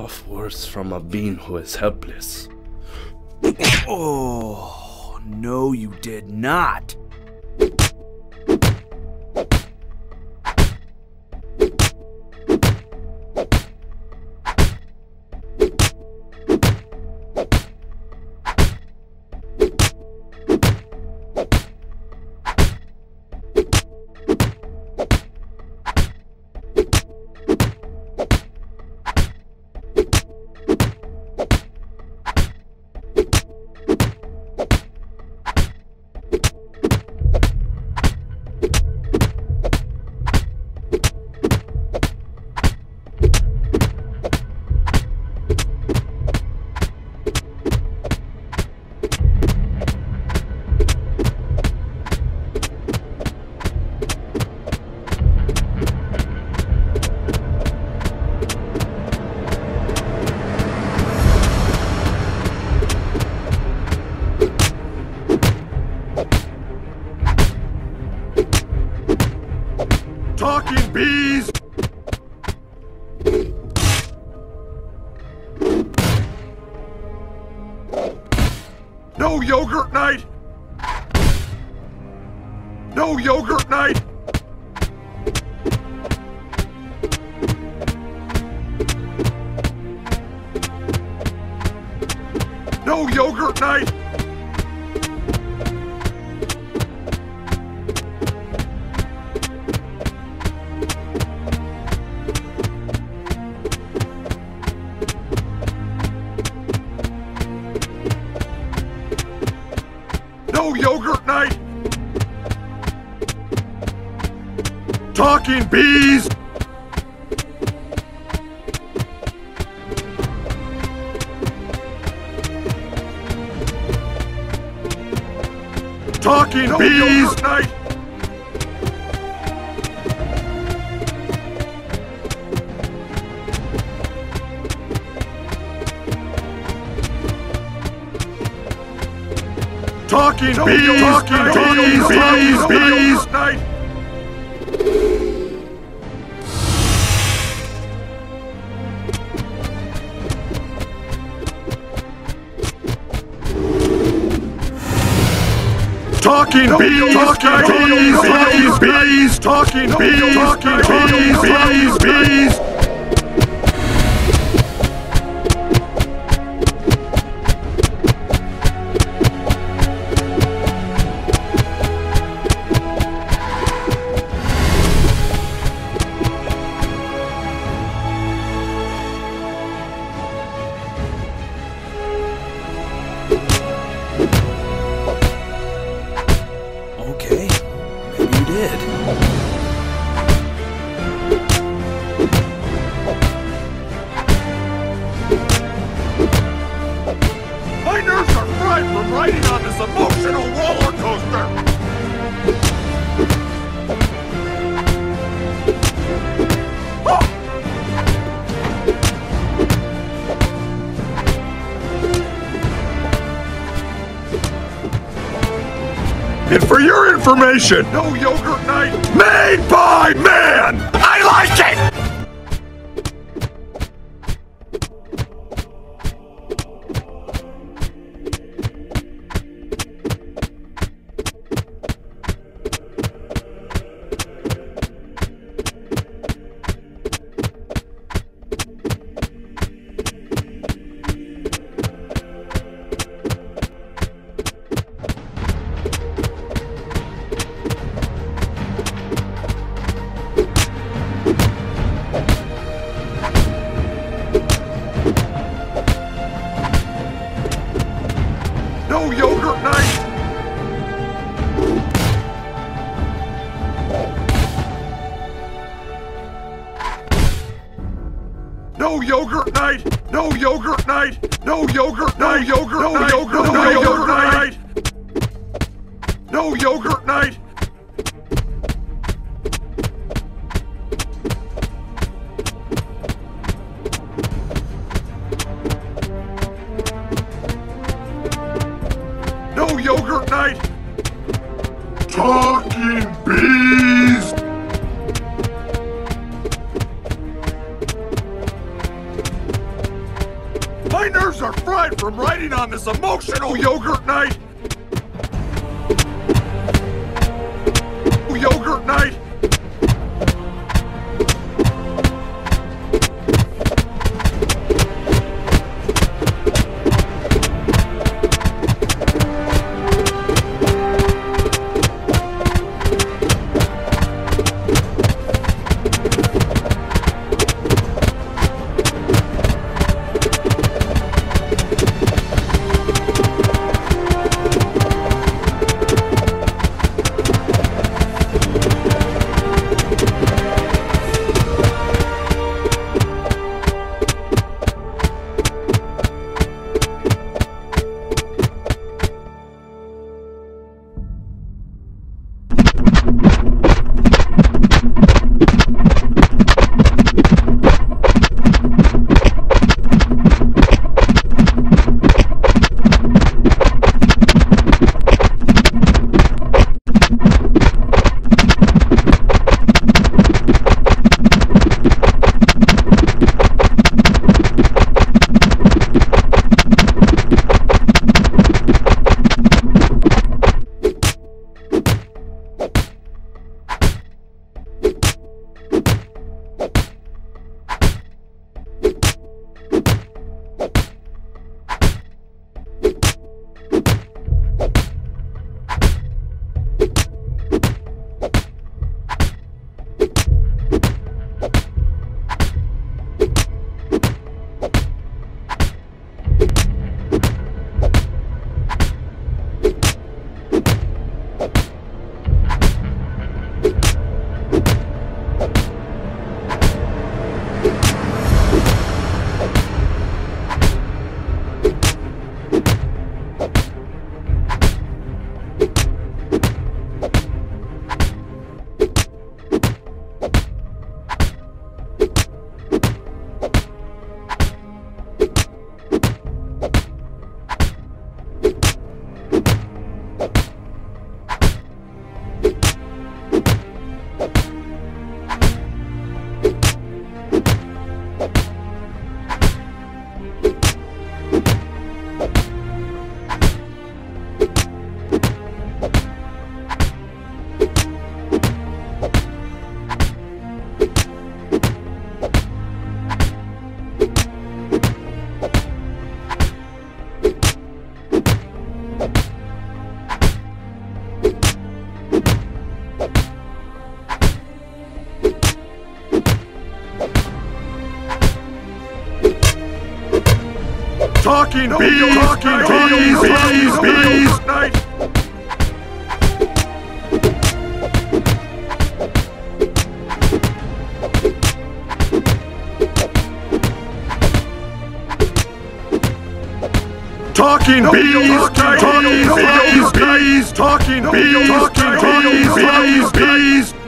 tough words from a being who is helpless. Oh, no, you did not. No yogurt night! No yogurt night! No yogurt night! Talking bees! Talking no bees! Yogurt night! Talking bees! Talking bees! Bees! Bees! Night! Talking bees! Talking bees! Bees! Bees! Talking bees! Talking bees! Bees! Bees! Did. Information, no yogurt night made by man! I like it! Yogurt night! No yogurt night! No yogurt! No yogurt! Yogurt! No yogurt night! No yogurt night! My nerves are fried from riding on this emotional yogurt night! Yogurt night! Talking bees, talking bees, bees, bees. Talking bees, talking bees, bees, talking bees, talking bees, bees, bees.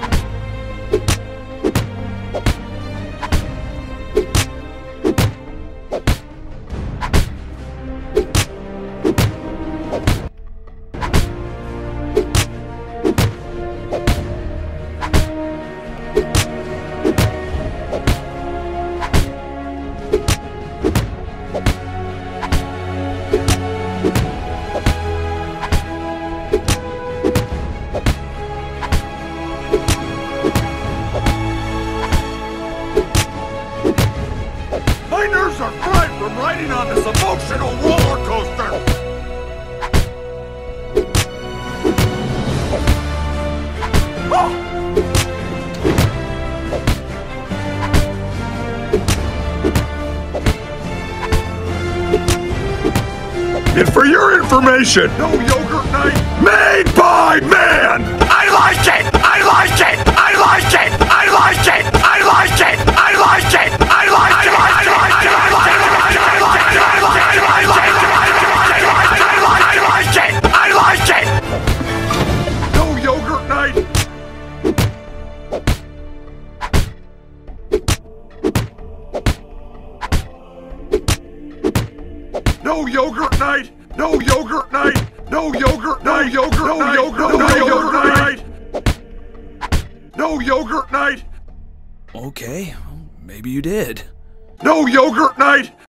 Information, no yogurt night made by man! I like it! I like it! I like it! I like it! I like it! I like it! I like it! I like it! I like it! I like it! I like it! I like it! I like it! I like it! No yogurt night! No yogurt night! No yogurt night! No yogurt night! No yogurt no yogurt night! No yogurt night! Okay, maybe you did. No yogurt night!